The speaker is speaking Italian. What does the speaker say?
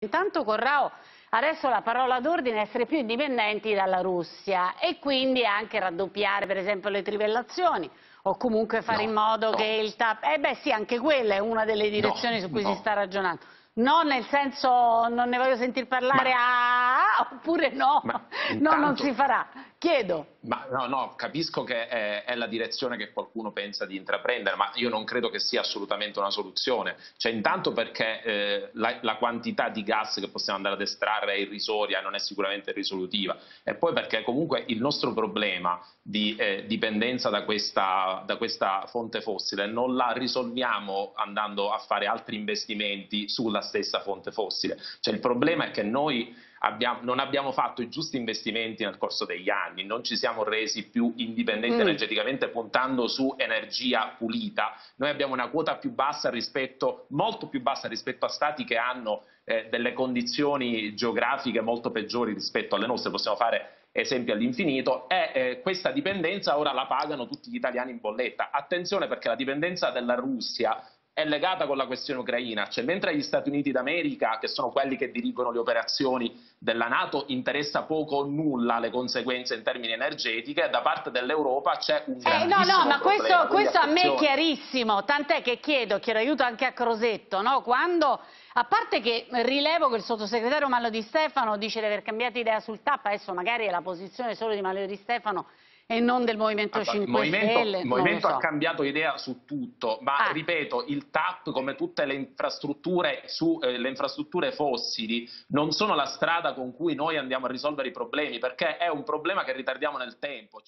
Intanto Corrao adesso la parola d'ordine è essere più indipendenti dalla Russia e quindi anche raddoppiare per esempio le trivellazioni o comunque fare no, in modo no. che il TAP... Eh beh sì, anche quella è una delle direzioni no, su cui si sta ragionando. No, nel senso non ne voglio sentir parlare Ma... a... oppure no, intanto... no, non si farà. Chiedo. Ma no, no, capisco che è, è, la direzione che qualcuno pensa di intraprendere, ma io non credo che sia assolutamente una soluzione. Cioè, intanto perché eh, la, la, quantità di gas che possiamo andare ad estrarre è irrisoria non è sicuramente risolutiva, e poi perché comunque il nostro problema di eh, dipendenza da questa, da questa fonte fossile non la risolviamo andando a fare altri investimenti sulla stessa fonte fossile. Cioè, il problema è che noi Abbiamo, non abbiamo fatto i giusti investimenti nel corso degli anni, non ci siamo resi più indipendenti mm. energeticamente puntando su energia pulita. Noi abbiamo una quota più bassa rispetto, molto più bassa rispetto a stati che hanno eh, delle condizioni geografiche molto peggiori rispetto alle nostre. Possiamo fare esempi all'infinito e eh, questa dipendenza ora la pagano tutti gli italiani in bolletta. Attenzione perché la dipendenza della Russia è legata con la questione ucraina, cioè mentre agli Stati Uniti d'America, che sono quelli che dirigono le operazioni della Nato, interessa poco o nulla le conseguenze in termini energetici, da parte dell'Europa c'è un eh, No, no, ma questo, questo a me è chiarissimo, tant'è che chiedo, chiedo aiuto anche a Crosetto, no? quando, a parte che rilevo che il sottosegretario Mallo di Stefano dice di aver cambiato idea sul TAP, adesso magari è la posizione solo di Mallo di Stefano, e non del Movimento 5 il movimento, Stelle. Il Movimento so. ha cambiato idea su tutto, ma ah. ripeto, il TAP, come tutte le infrastrutture, su, eh, le infrastrutture fossili, non sono la strada con cui noi andiamo a risolvere i problemi, perché è un problema che ritardiamo nel tempo.